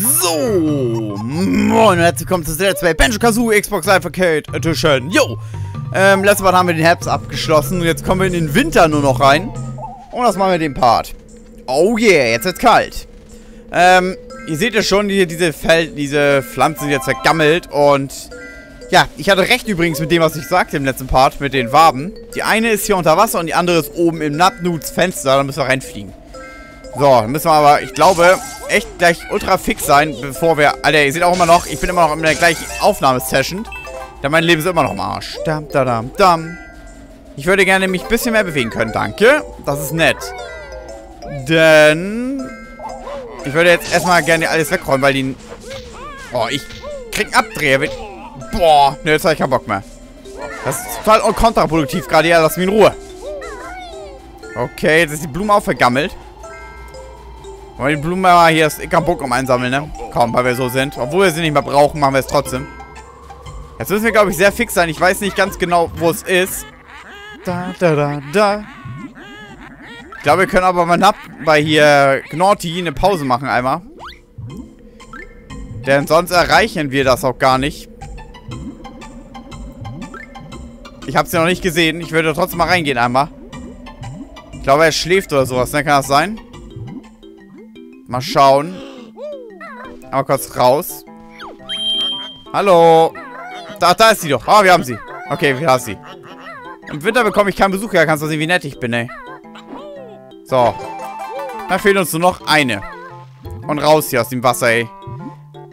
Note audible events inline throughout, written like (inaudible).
So, moin und herzlich willkommen zu Let's Play Banjo-Kazooie Xbox Live Arcade Edition. Yo! Ähm, letztes Mal haben wir den Herbst abgeschlossen und jetzt kommen wir in den Winter nur noch rein. Und das machen wir den Part. Oh yeah, jetzt wird's kalt. Ähm, ihr seht ja schon, die, diese, Fel diese Pflanzen sind jetzt vergammelt und... Ja, ich hatte recht übrigens mit dem, was ich sagte im letzten Part, mit den Waben. Die eine ist hier unter Wasser und die andere ist oben im Nutnuts Fenster, da müssen wir reinfliegen. So, dann müssen wir aber, ich glaube, echt gleich ultra fix sein, bevor wir... Alter, ihr seht auch immer noch, ich bin immer noch in der gleichen Aufnahmesession. Da mein Leben ist immer noch im Arsch. Dam, da, dam, dam. Ich würde gerne mich ein bisschen mehr bewegen können, danke. Das ist nett. Denn... Ich würde jetzt erstmal gerne alles wegräumen, weil die... Oh, ich krieg Abdreher. Boah, ne, jetzt habe ich keinen Bock mehr. Das ist total kontraproduktiv gerade. Ja, lass mich in Ruhe. Okay, jetzt ist die Blume auch vergammelt. Wollen die Blumen mal hier das Ickerbuckum einsammeln, ne? Kaum, weil wir so sind. Obwohl wir sie nicht mehr brauchen, machen wir es trotzdem. Jetzt müssen wir, glaube ich, sehr fix sein. Ich weiß nicht ganz genau, wo es ist. Da, da, da, da. Ich glaube, wir können aber mal bei hier Gnorty eine Pause machen einmal. Denn sonst erreichen wir das auch gar nicht. Ich habe es ja noch nicht gesehen. Ich würde trotzdem mal reingehen einmal. Ich glaube, er schläft oder sowas, ne? Kann das sein? Mal schauen. Mal kurz raus. Hallo. Da, da ist sie doch. Ah, oh, wir haben sie. Okay, wir haben sie. Im Winter bekomme ich keinen Besuch. Ja, kannst du sehen, wie nett ich bin, ey. So. Da fehlt uns nur noch eine. Und raus hier aus dem Wasser, ey.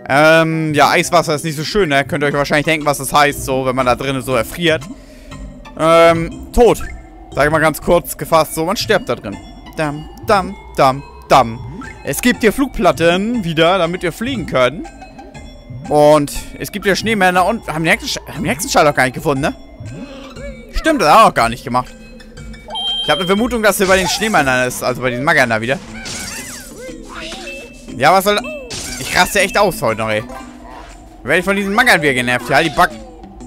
Ähm, ja, Eiswasser ist nicht so schön, ne? Könnt ihr euch wahrscheinlich denken, was das heißt, so, wenn man da drinnen so erfriert. Ähm, tot. Sag ich mal ganz kurz gefasst, so, man stirbt da drin. Dam, dam, dam, dam. Es gibt hier Flugplatten wieder, damit wir fliegen können. Und es gibt hier Schneemänner und... Haben die, Hexensch haben die Hexenschall gar nicht gefunden, ne? Stimmt, das haben wir auch gar nicht gemacht. Ich habe eine Vermutung, dass er bei den Schneemännern ist. Also bei den Maggern da wieder. Ja, was soll... Ich raste echt aus heute noch, ey. Werde ich von diesen Maggern wieder genervt. Ja, die Back...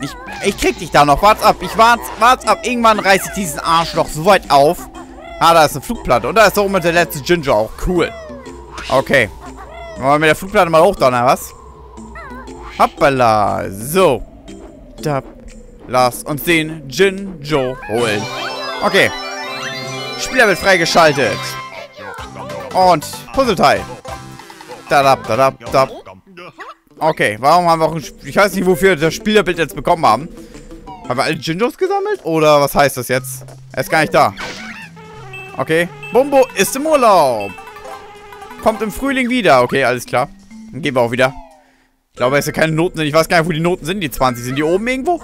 Ich, ich krieg dich da noch. Wart's ab. Ich wart's, wart's ab. Irgendwann reiße ich diesen Arschloch so weit auf. Ah, da ist eine Flugplatte. Und da ist doch oben der letzte Ginger auch. Cool. Okay. Wollen wir mit der Flugplatte mal hochdonnern, was? Hoppala. So. Da. Lass uns den Jinjo holen. Okay. Spieler wird freigeschaltet. Und Puzzleteil. Da, da, da, da. Okay, warum haben wir auch ein... Sp ich weiß nicht, wofür wir das Spielerbild jetzt bekommen haben. Haben wir alle Jinjos gesammelt? Oder was heißt das jetzt? Er ist gar nicht da. Okay. Bumbo ist im Urlaub. Kommt im Frühling wieder. Okay, alles klar. Dann gehen wir auch wieder. Ich glaube, es sind keine Noten sind. Ich weiß gar nicht, wo die Noten sind, die 20. Sind die oben irgendwo?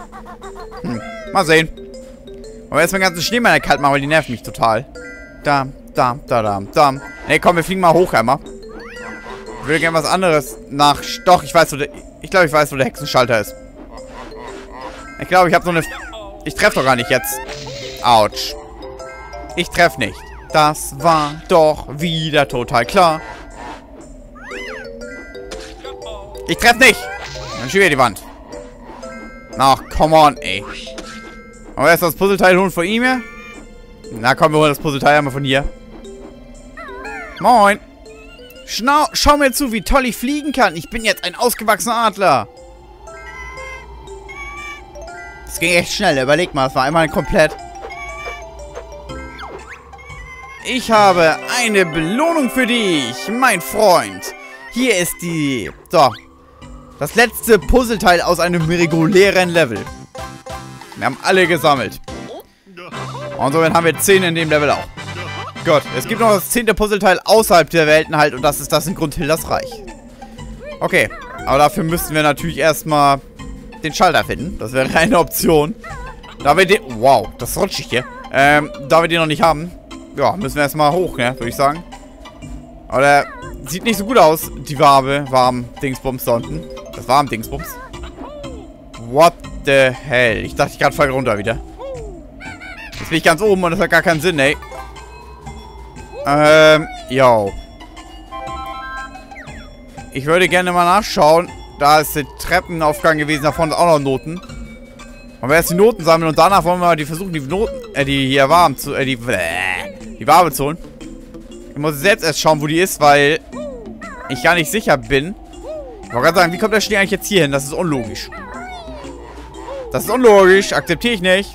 Hm, mal sehen. Aber erstmal den ganzen Schneemann kalt machen, weil die nerven mich total. Da, da, da, da, da. Ne, komm, wir fliegen mal hoch einmal. Ich würde gerne was anderes nach... Doch, ich weiß, wo der... Ich glaube, ich weiß, wo der Hexenschalter ist. Ich glaube, ich habe so eine... Ich treffe doch gar nicht jetzt. Autsch. Ich treffe nicht. Das war doch wieder total klar. Ich treffe nicht. Dann schiebe die Wand. Ach, come on, ey. Aber erst das Puzzleteil holen von ihm hier. Na komm, wir holen das Puzzleteil einmal von hier. Moin. Schnau Schau mir zu, wie toll ich fliegen kann. Ich bin jetzt ein ausgewachsener Adler. Das ging echt schnell. Überleg mal, es war einmal komplett. Ich habe eine Belohnung für dich, mein Freund. Hier ist die... So. Das letzte Puzzleteil aus einem regulären Level. Wir haben alle gesammelt. Und somit haben wir 10 in dem Level auch. Gut, es gibt noch das zehnte Puzzleteil außerhalb der Welten halt und das ist das in Grundhilders Reich. Okay, aber dafür müssten wir natürlich erstmal den Schalter finden. Das wäre eine Option. Da wir den... Wow, das rutscht hier. Ähm, da wir den noch nicht haben, ja, müssen wir erstmal hoch, ne? Würde ich sagen. Aber der sieht nicht so gut aus, die Wabe, warm Dingsbums da unten. Das warm Dingsbums. What the hell? Ich dachte, ich gerade voll runter wieder. Jetzt bin ich ganz oben und das hat gar keinen Sinn, ey. Ähm, yo. Ich würde gerne mal nachschauen. Da ist der Treppenaufgang gewesen, da vorne auch noch Noten. Wollen wir erst die Noten sammeln und danach wollen wir die versuchen, die Noten, äh, die hier warm zu, äh, die, äh, die Ware holen. Ich muss selbst erst schauen, wo die ist, weil ich gar nicht sicher bin, Ich wollte gerade sagen, wie kommt der Schnee eigentlich jetzt hier hin? Das ist unlogisch. Das ist unlogisch. Akzeptiere ich nicht.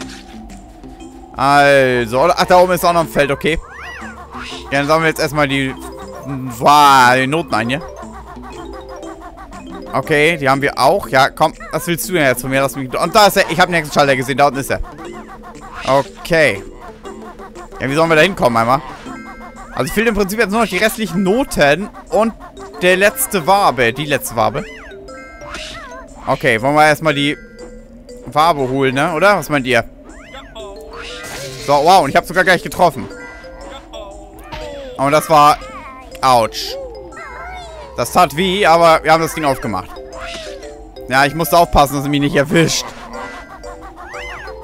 Also, ach, da oben ist auch noch ein Feld, okay. Ja, dann sammeln wir jetzt erstmal die, wow, die Noten ein hier. Okay, die haben wir auch. Ja, komm, was willst du denn jetzt von mir? Lass mich, und da ist er. Ich habe den nächsten Schalter gesehen. Da unten ist er. Okay. Ja, wie sollen wir da hinkommen einmal? Also ich fehlt im Prinzip jetzt nur noch die restlichen Noten und der letzte Wabe. Die letzte Wabe. Okay, wollen wir erstmal die Wabe holen, ne? Oder? Was meint ihr? So, wow. Und ich habe sogar gleich getroffen. Und das war... Autsch. Das tat weh, aber wir haben das Ding aufgemacht. Ja, ich musste aufpassen, dass er mich nicht erwischt.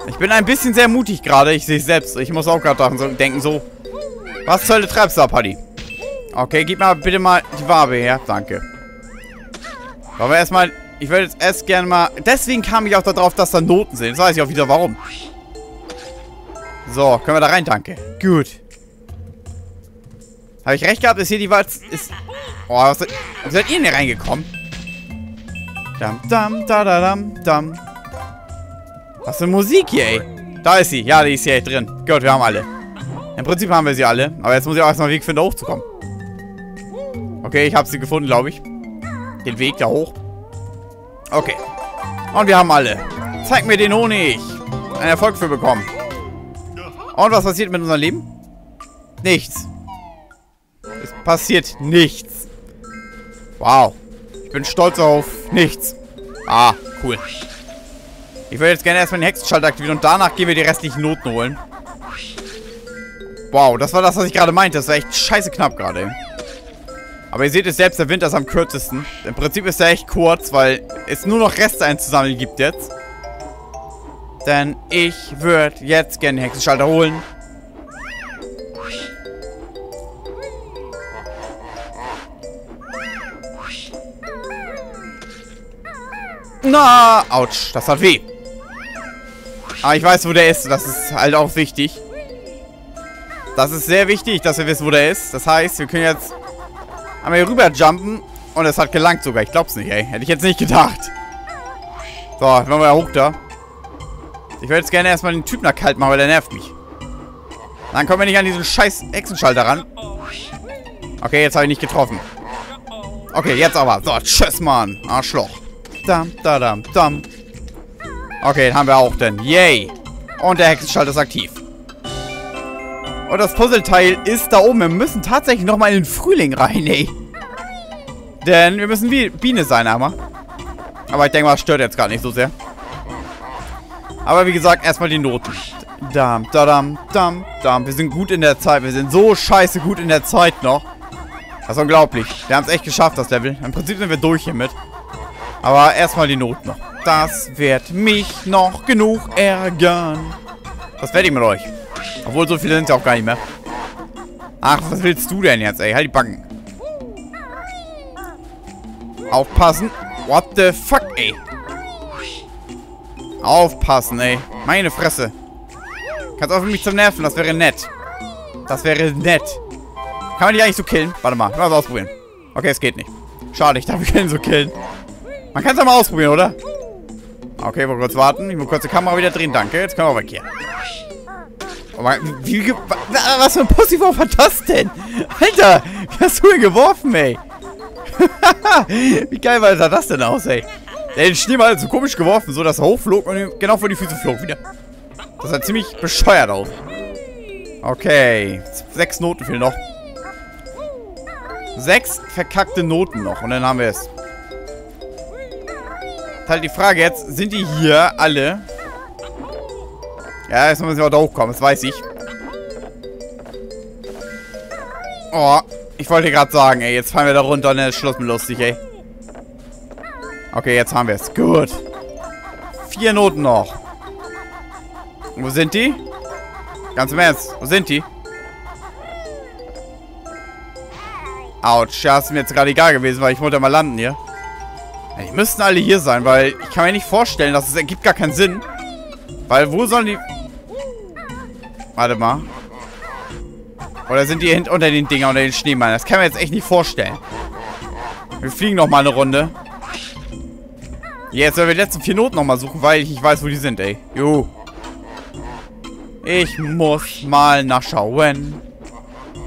Ich bin ein bisschen sehr mutig gerade. Ich sehe es selbst. Ich muss auch gerade denken, so... Was zur Hölle treibst du da, Paddy? Okay, gib mal bitte mal die Wabe her. Danke. Wollen wir erstmal... Ich würde jetzt erst gerne mal... Deswegen kam ich auch darauf, dass da Noten sind. Jetzt weiß ich auch wieder, warum. So, können wir da rein? Danke. Gut. Habe ich recht gehabt? Ist hier die Walz... Ist... Oh, was, wie seid ihr denn hier reingekommen? Dam, dam, da, da, dam, dam. Was für Musik hier, ey. Da ist sie. Ja, die ist hier drin. Gut, wir haben alle. Im Prinzip haben wir sie alle. Aber jetzt muss ich auch erstmal einen Weg finden, da hochzukommen. Okay, ich habe sie gefunden, glaube ich. Den Weg da hoch. Okay. Und wir haben alle. Zeig mir den Honig. Ein Erfolg für bekommen. Und was passiert mit unserem Leben? Nichts. Es passiert nichts. Wow. Ich bin stolz auf nichts. Ah, cool. Ich würde jetzt gerne erstmal den Hexenschalter aktivieren und danach gehen wir die restlichen Noten holen. Wow, das war das, was ich gerade meinte. Das war echt scheiße knapp gerade. Aber ihr seht es selbst, der Winter ist am kürzesten. Im Prinzip ist er echt kurz, weil es nur noch Reste einzusammeln gibt jetzt. Denn ich würde jetzt gerne den Hexenschalter holen. Na, ouch, das hat weh. Aber ich weiß, wo der ist. Das ist halt auch wichtig. Das ist sehr wichtig, dass wir wissen, wo der ist. Das heißt, wir können jetzt einmal hier rüber jumpen. Und es hat gelangt sogar. Ich glaub's nicht, ey. Hätte ich jetzt nicht gedacht. So, wenn wir hoch da. Ich würde jetzt gerne erstmal den Typ nach kalt machen, weil der nervt mich. Dann kommen wir nicht an diesen scheiß Hexenschalter ran. Okay, jetzt habe ich nicht getroffen. Okay, jetzt aber. So, tschüss, Mann. Arschloch. Dam, da, dam, dam. Okay, den haben wir auch denn. Yay. Und der Hexenschalter ist aktiv. Und das Puzzleteil ist da oben. Wir müssen tatsächlich nochmal in den Frühling rein, ey. Denn wir müssen wie Biene sein, aber. Aber ich denke mal, das stört jetzt gar nicht so sehr. Aber wie gesagt, erstmal die Noten. Dam, da, dam, dam, dam. Wir sind gut in der Zeit. Wir sind so scheiße gut in der Zeit noch. Das ist unglaublich. Wir haben es echt geschafft, das Level. Im Prinzip sind wir durch hiermit. Aber erstmal die Noten noch. Das wird mich noch genug ärgern. Was werde ich mit euch? Obwohl, so viele sind ja auch gar nicht mehr. Ach, was willst du denn jetzt, ey? Halt die Backen. Aufpassen. What the fuck, ey? Aufpassen, ey. Meine Fresse. Kannst auf mich zum Nerven, das wäre nett. Das wäre nett. Kann man die eigentlich so killen? Warte mal, mal ausprobieren. Okay, es geht nicht. Schade, ich darf (laughs) keinen so killen. Man kann es mal ausprobieren, oder? Okay, wollte kurz warten. Ich muss kurz die Kamera wieder drehen. Danke. Jetzt können wir weg hier. Oh mein, wie, was für ein Pussywurf war das denn? Alter, wie hast du ihn geworfen, ey? (laughs) wie geil war das denn aus, ey? Der hat Schnee mal so komisch geworfen, so dass er hochflog und genau vor die Füße flog wieder. Das sah ziemlich bescheuert aus. Okay, sechs Noten fehlen noch. Sechs verkackte Noten noch und dann haben wir es. Halt die Frage jetzt, sind die hier alle? Ja, jetzt müssen wir auch da hochkommen, das weiß ich. Oh, ich wollte gerade sagen, ey, jetzt fallen wir da runter und dann ist Schluss mit lustig, ey. Okay, jetzt haben wir es. Gut. Vier Noten noch. Wo sind die? Ganz im Ernst, wo sind die? Autsch, ja, ist mir jetzt gerade egal gewesen, weil ich wollte mal landen hier. Die müssten alle hier sein, weil ich kann mir nicht vorstellen, dass es ergibt gar keinen Sinn. Weil wo sollen die... Warte mal. Oder sind die hinter unter den Dinger, unter den Schneemann? Das kann man jetzt echt nicht vorstellen. Wir fliegen noch mal eine Runde. Jetzt sollen wir die letzten vier Noten nochmal suchen, weil ich nicht weiß, wo die sind, ey. Jo. Ich muss mal nachschauen.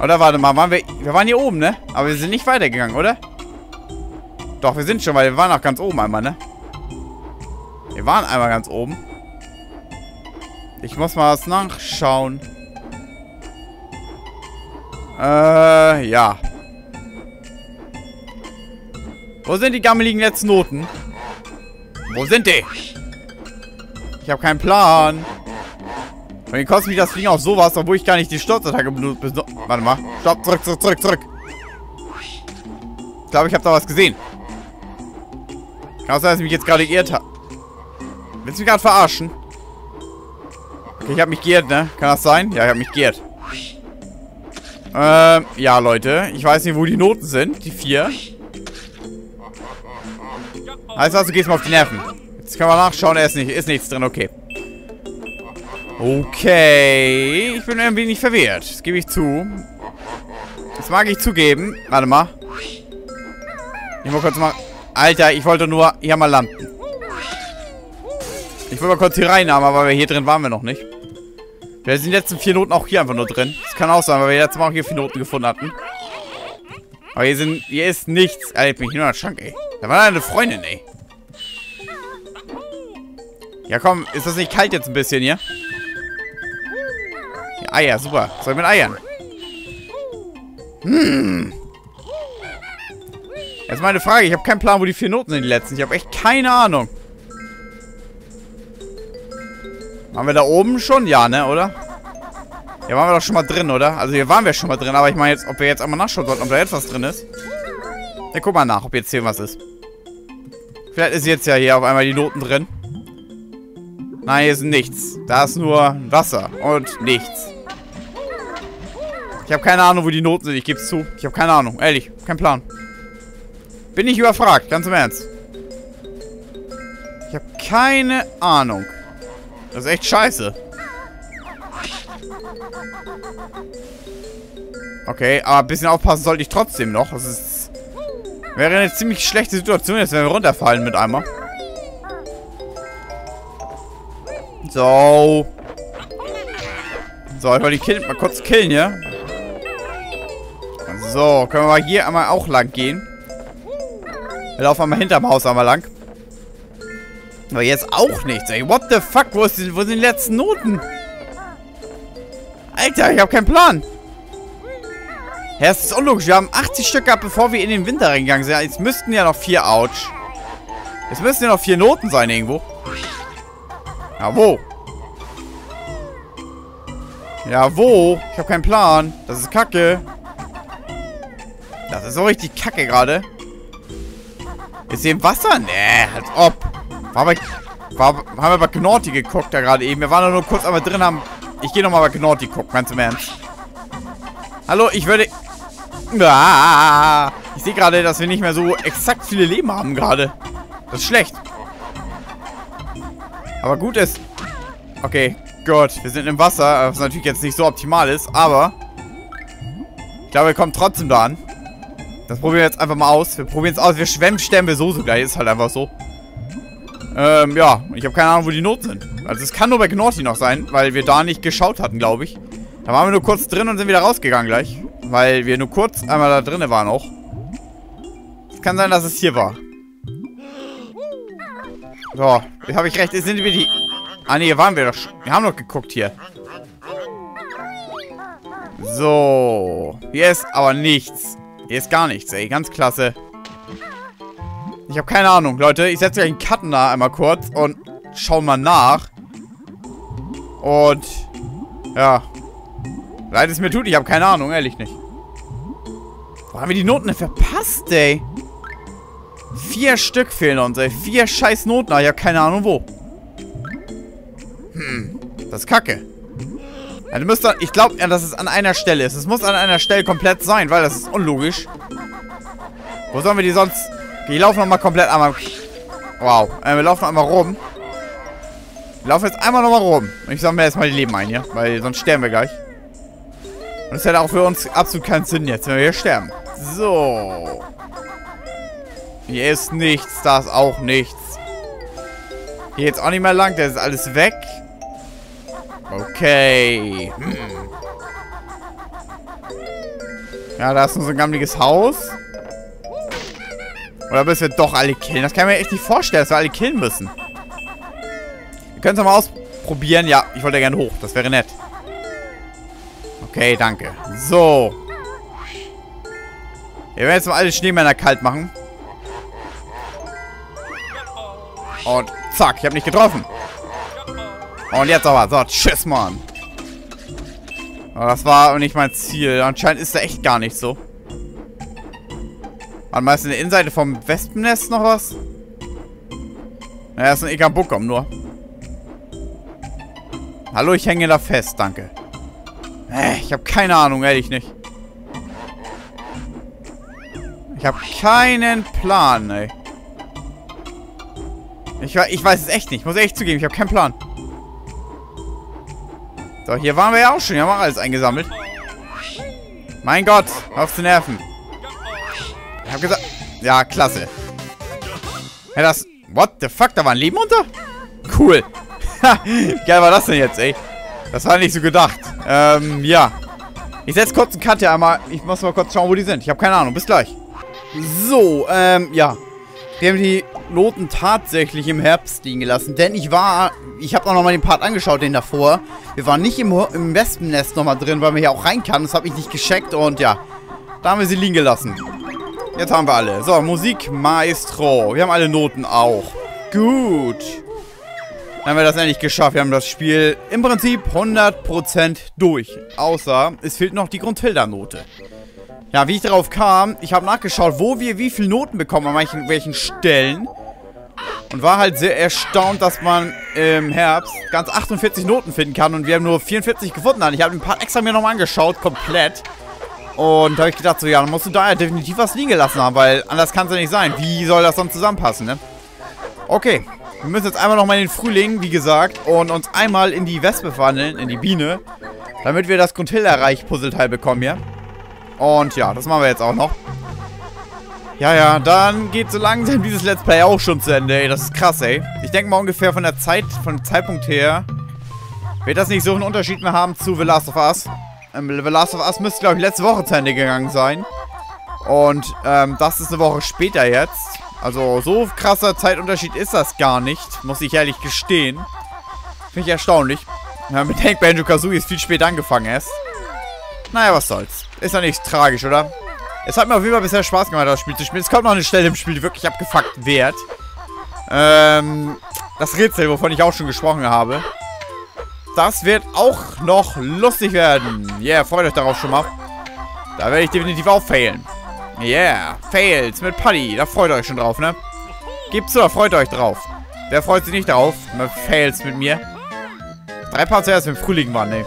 Oder warte mal, waren wir... Wir waren hier oben, ne? Aber wir sind nicht weitergegangen, oder? Doch, wir sind schon, weil wir waren auch ganz oben einmal, ne? Wir waren einmal ganz oben. Ich muss mal was nachschauen. Äh, ja. Wo sind die gammeligen letzten Noten? Wo sind die? Ich habe keinen Plan. Und kostet mich das Ding auch sowas, obwohl ich gar nicht die Sturzattacke benutzt. Warte mal. Stopp, zurück, zurück, zurück, zurück. Ich glaube, ich habe da was gesehen. Sein, dass ich mich jetzt gerade geirrt habe. Willst du mich gerade verarschen? Okay, ich habe mich geirrt, ne? Kann das sein? Ja, ich habe mich geirrt. Ähm, ja, Leute. Ich weiß nicht, wo die Noten sind. Die vier. Heißt also, du gehst mal auf die Nerven. Jetzt können wir nachschauen. Er ist, nicht, ist nichts drin. Okay. Okay. Ich bin ein wenig verwehrt. Das gebe ich zu. Das mag ich zugeben. Warte mal. Ich muss kurz mal... Alter, ich wollte nur hier mal landen. Ich wollte mal kurz hier reinhaben, aber hier drin waren wir noch nicht. Vielleicht sind die letzten vier Noten auch hier einfach nur drin. Das kann auch sein, weil wir jetzt Mal auch hier vier Noten gefunden hatten. Aber hier sind... Hier ist nichts. Alter, ich bin hier nur ein Schrank, ey. Da war eine Freundin, ey. Ja, komm. Ist das nicht kalt jetzt ein bisschen hier? Ja, Eier, super. Soll ich mit Eiern? Hm. Jetzt meine Frage. Ich habe keinen Plan, wo die vier Noten sind, die letzten. Ich habe echt keine Ahnung. Waren wir da oben schon? Ja, ne, oder? Ja, waren wir doch schon mal drin, oder? Also hier waren wir schon mal drin, aber ich meine jetzt, ob wir jetzt einmal nachschauen sollten, ob da jetzt was drin ist. Ja, guck mal nach, ob jetzt hier was ist. Vielleicht ist jetzt ja hier auf einmal die Noten drin. Nein, hier ist nichts. Da ist nur Wasser und nichts. Ich habe keine Ahnung, wo die Noten sind. Ich gebe es zu. Ich habe keine Ahnung. Ehrlich, kein Plan. Bin ich überfragt, ganz im Ernst. Ich habe keine Ahnung. Das ist echt scheiße. Okay, aber ein bisschen aufpassen sollte ich trotzdem noch. Das ist... Wäre eine ziemlich schlechte Situation jetzt, wenn wir runterfallen mit einmal. So. So, ich wollte die Kill mal kurz killen, ja? So, können wir mal hier einmal auch lang gehen. Wir laufen einmal hinterm Haus einmal lang. Aber jetzt auch nichts, ey. What the fuck? Wo, ist die, wo sind die letzten Noten? Alter, ich habe keinen Plan. Ja, es ist unlogisch. Wir haben 80 Stück gehabt, bevor wir in den Winter reingegangen sind. Jetzt müssten ja noch vier, ouch. Jetzt müssten ja noch vier Noten sein irgendwo. Ja, wo? Ja, wo? Ich habe keinen Plan. Das ist kacke. Das ist so richtig kacke gerade. Ist hier im Wasser? Nee, als ob. War bei, war, haben wir bei Knorti geguckt da gerade eben. Wir waren nur kurz einmal drin, haben... Ich gehe nochmal bei Knorti gucken, ganz im Ernst. Hallo, ich würde... Ah, ich sehe gerade, dass wir nicht mehr so exakt viele Leben haben gerade. Das ist schlecht. Aber gut ist... Okay, gut. Wir sind im Wasser, was natürlich jetzt nicht so optimal ist, aber... Ich glaube, wir kommen trotzdem da an. Das probieren wir jetzt einfach mal aus. Wir probieren es aus. Wir schwemmen, sterben so sogar. Ist halt einfach so. Ähm, ja. Ich habe keine Ahnung, wo die Noten sind. Also es kann nur bei Gnorti noch sein, weil wir da nicht geschaut hatten, glaube ich. Da waren wir nur kurz drin und sind wieder rausgegangen gleich. Weil wir nur kurz einmal da drinnen waren auch. Es kann sein, dass es hier war. So, habe ich recht. Sind wir die... Ah, ne, hier waren wir doch. Wir haben doch geguckt hier. So. Hier ist aber nichts. Hier ist gar nichts, ey. Ganz klasse. Ich habe keine Ahnung, Leute. Ich setze gleich einen Cutten da einmal kurz und schau mal nach. Und, ja. Leid es mir tut, ich habe keine Ahnung, ehrlich nicht. Wo haben wir die Noten denn verpasst, ey? Vier Stück fehlen uns, ey. Vier scheiß Noten, ich habe keine Ahnung wo. Hm, das ist kacke. Ja, du müsst ich glaube, ja, dass es an einer Stelle ist. Es muss an einer Stelle komplett sein, weil das ist unlogisch. Wo sollen wir die sonst... Okay, ich laufe nochmal komplett einmal... Wow. Äh, wir laufen einmal rum. Wir laufen jetzt einmal nochmal rum. Und ich sammle erstmal die Leben ein, ja? Weil sonst sterben wir gleich. Und das hätte auch für uns absolut keinen Sinn jetzt, wenn wir hier sterben. So. Hier ist nichts, da ist auch nichts. Hier jetzt auch nicht mehr lang. Das ist alles weg. Okay. Hm. Ja, da ist nur so ein gammeliges Haus. Oder müssen wir doch alle killen? Das kann ich mir echt nicht vorstellen, dass wir alle killen müssen. Wir können es mal ausprobieren. Ja, ich wollte gerne hoch. Das wäre nett. Okay, danke. So. Wir werden jetzt mal alle Schneemänner kalt machen. Und zack, ich habe nicht getroffen. Und jetzt aber. So, tschüss, Mann. Das war nicht mein Ziel. Anscheinend ist da echt gar nicht so. Meist in der Innenseite vom Wespennest noch was? Naja, ist ein Ekabukum nur. Hallo, ich hänge da fest, danke. Ich habe keine Ahnung, ehrlich nicht. Ich habe keinen Plan, ey. Ich, ich weiß es echt nicht. Muss echt zugeben, ich habe keinen Plan. So, hier waren wir ja auch schon. Hier haben wir alles eingesammelt. Mein Gott, auf zu nerven. Ich hab gesagt... Ja, klasse. Ja, das... What the fuck? Da war ein Leben unter? Cool. (laughs) Geil war das denn jetzt, ey? Das war nicht so gedacht. Ähm, ja. Ich setze kurz einen Cut hier einmal. Ich muss mal kurz schauen, wo die sind. Ich habe keine Ahnung. Bis gleich. So, ähm, ja. Wir haben die Noten tatsächlich im Herbst liegen gelassen. Denn ich war... Ich habe auch nochmal den Part angeschaut, den davor. Wir waren nicht im, im Wespennest nochmal drin, weil man hier auch rein kann. Das habe ich nicht gescheckt und ja. Da haben wir sie liegen gelassen. Jetzt haben wir alle. So, Musik Maestro. Wir haben alle Noten auch. Gut. Dann haben wir das endlich geschafft. Wir haben das Spiel im Prinzip 100% durch. Außer, es fehlt noch die Grundhilda-Note. Ja, wie ich darauf kam, ich habe nachgeschaut, wo wir wie viele Noten bekommen an manchen, welchen Stellen. Und war halt sehr erstaunt, dass man im Herbst ganz 48 Noten finden kann. Und wir haben nur 44 gefunden. Ich habe ein paar extra mir nochmal angeschaut, komplett. Und da habe ich gedacht, so, ja, dann musst du da ja definitiv was liegen gelassen haben, weil anders kann es ja nicht sein. Wie soll das sonst zusammenpassen, ne? Okay, wir müssen jetzt einmal nochmal in den Frühling, wie gesagt, und uns einmal in die Wespe verwandeln, in die Biene, damit wir das Grundhilda-Reich-Puzzleteil bekommen hier. Und ja, das machen wir jetzt auch noch. Ja, ja, dann geht so langsam dieses Let's Play auch schon zu Ende, ey. Das ist krass, ey. Ich denke mal ungefähr von der Zeit, von dem Zeitpunkt her, wird das nicht so einen Unterschied mehr haben zu The Last of Us. Ähm, The Last of Us müsste, glaube ich, letzte Woche zu Ende gegangen sein. Und ähm, das ist eine Woche später jetzt. Also so krasser Zeitunterschied ist das gar nicht, muss ich ehrlich gestehen. Finde ich erstaunlich. Wenn man bedenkt, Banjo-Kazooie ist viel später angefangen erst. Naja, was soll's. Ist ja nichts tragisch, oder? Es hat mir auf jeden Fall bisher Spaß gemacht, das Spiel zu spielen. Es kommt noch eine Stelle im Spiel, die wirklich abgefuckt wird. Ähm, das Rätsel, wovon ich auch schon gesprochen habe. Das wird auch noch lustig werden. Yeah, freut euch darauf schon mal. Da werde ich definitiv auch failen. Yeah, Fails mit Paddy. Da freut euch schon drauf, ne? Gibt's oder freut euch drauf? Wer freut sich nicht drauf? Mit Fails mit mir. Drei Parts erst im Frühling waren, ey.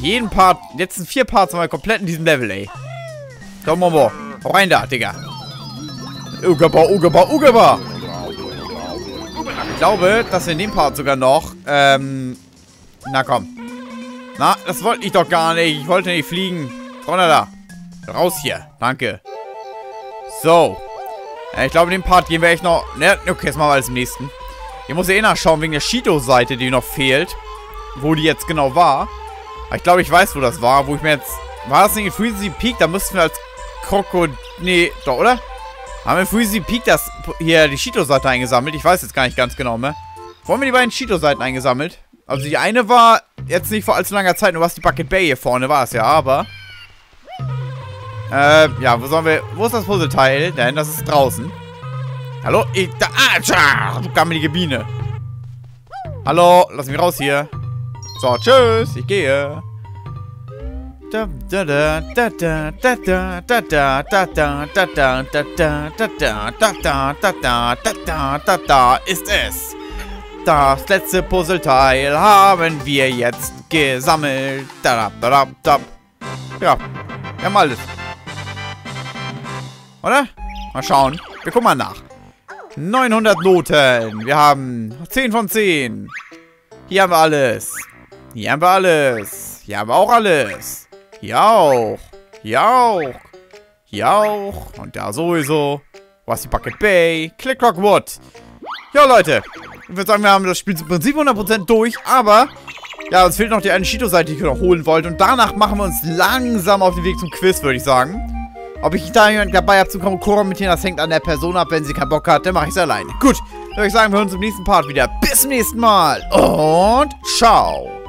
Jeden Part, letzten vier Parts waren wir komplett in diesem Level, ey. So, Momo. Hau rein da, Digga. Ugaba, Ugaba, Ugaba. Ich glaube, dass wir in dem Part sogar noch, ähm, na komm. Na, das wollte ich doch gar nicht. Ich wollte nicht fliegen. Runter da. Raus hier. Danke. So. Ja, ich glaube, den Part gehen wir echt noch... Ne, okay, jetzt machen wir alles im nächsten. Hier muss ich eh nachschauen wegen der Shido-Seite, die noch fehlt. Wo die jetzt genau war. Ich glaube, ich weiß, wo das war. Wo ich mir jetzt... War das nicht in Freezy Peak? Da müssten wir als Kroko... Nee, doch, oder? Haben wir Freezy Peak das... Hier, die Shido-Seite eingesammelt? Ich weiß jetzt gar nicht ganz genau mehr. Wo haben wir die beiden Shido-Seiten eingesammelt? Also die eine war jetzt nicht vor allzu langer Zeit, nur was die Bucket Bay hier vorne war es ja, aber... Äh, ja, wo sollen wir... Wo ist das Puzzleteil? Denn das ist draußen. Hallo? Ich, da, ah, tschah, du gammelige Biene. Hallo, lass mich raus hier. So, tschüss, ich gehe. Da ist es. Das letzte Puzzleteil haben wir jetzt gesammelt. Da da da da. Ja, wir haben alles. Oder? Mal schauen. Wir gucken mal nach. 900 Noten. Wir haben 10 von 10. Hier haben wir alles. Hier haben wir alles. Hier haben wir auch alles. Hier auch. Hier auch. Hier auch. Und da sowieso. Was die Bucket Bay. Click Rock Wood. Jo, Leute. Ich würde sagen, wir haben das Spiel im Prinzip 100% durch, aber ja, uns fehlt noch die eine Cheeto-Seite, die ich noch holen wollte. Und danach machen wir uns langsam auf den Weg zum Quiz, würde ich sagen. Ob ich da jemanden dabei habe zu kommentieren, das hängt an der Person ab. Wenn sie keinen Bock hat, dann mache ich es alleine. Gut, würde ich sagen, wir hören uns im nächsten Part wieder. Bis zum nächsten Mal und ciao.